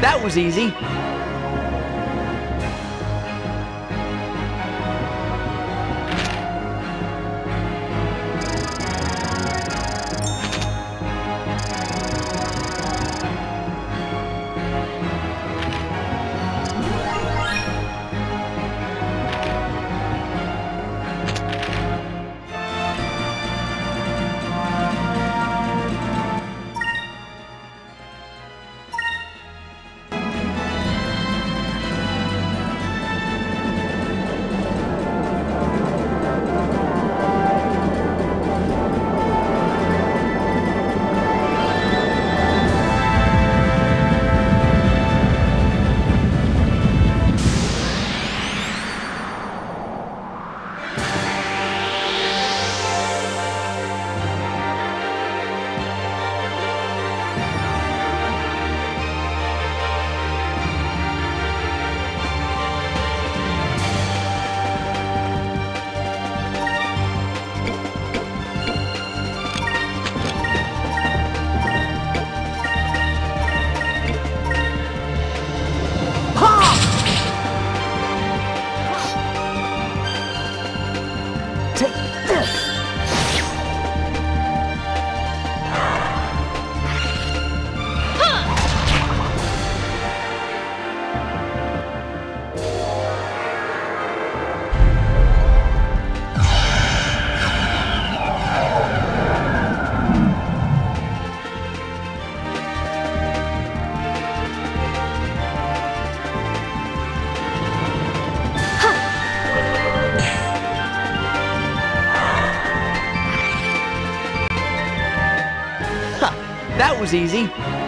That was easy. Take was easy.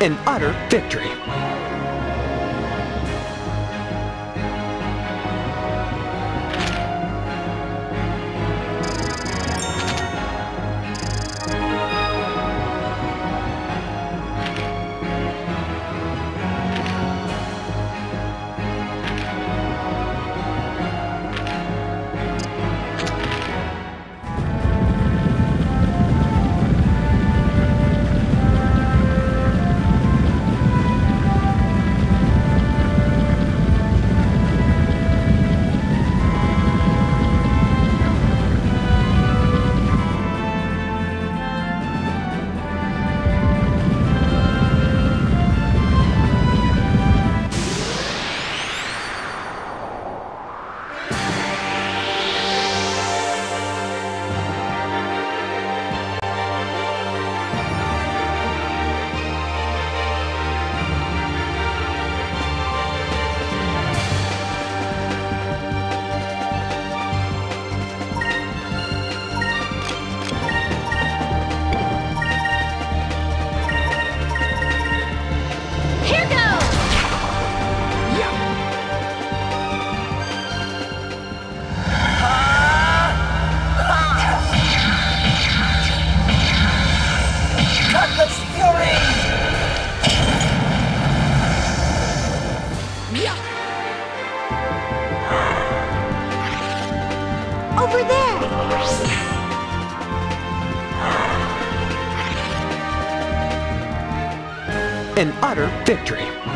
An utter victory. An utter victory.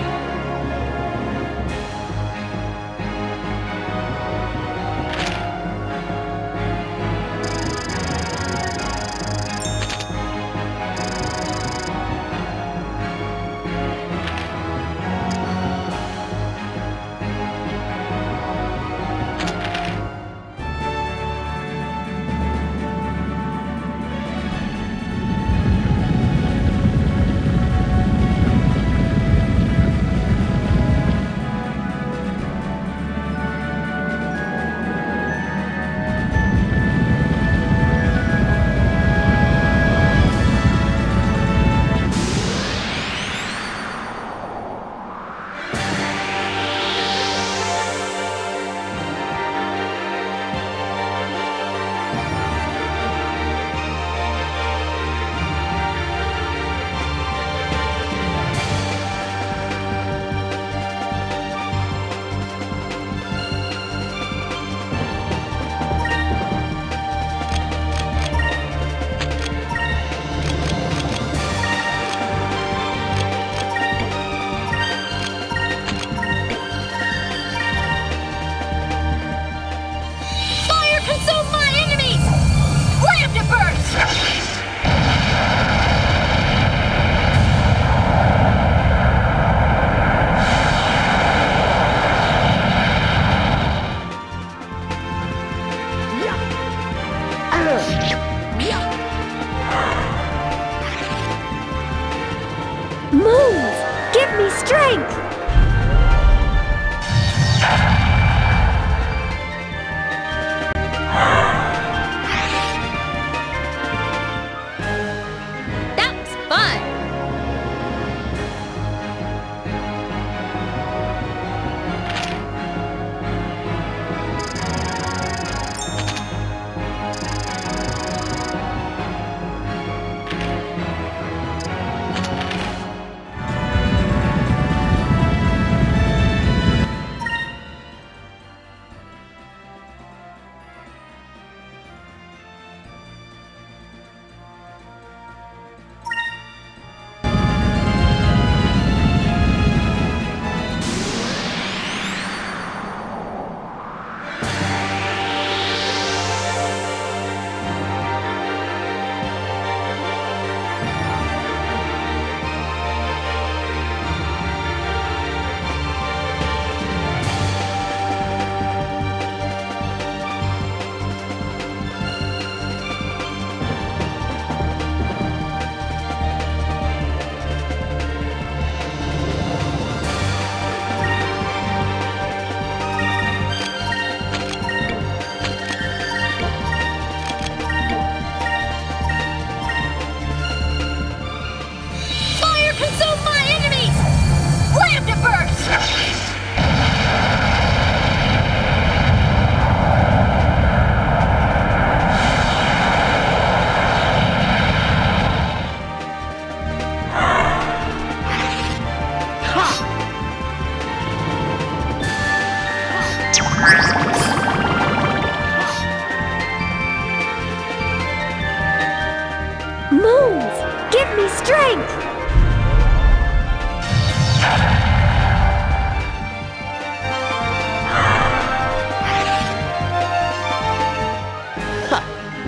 Strength! Move! Give me strength!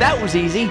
That was easy.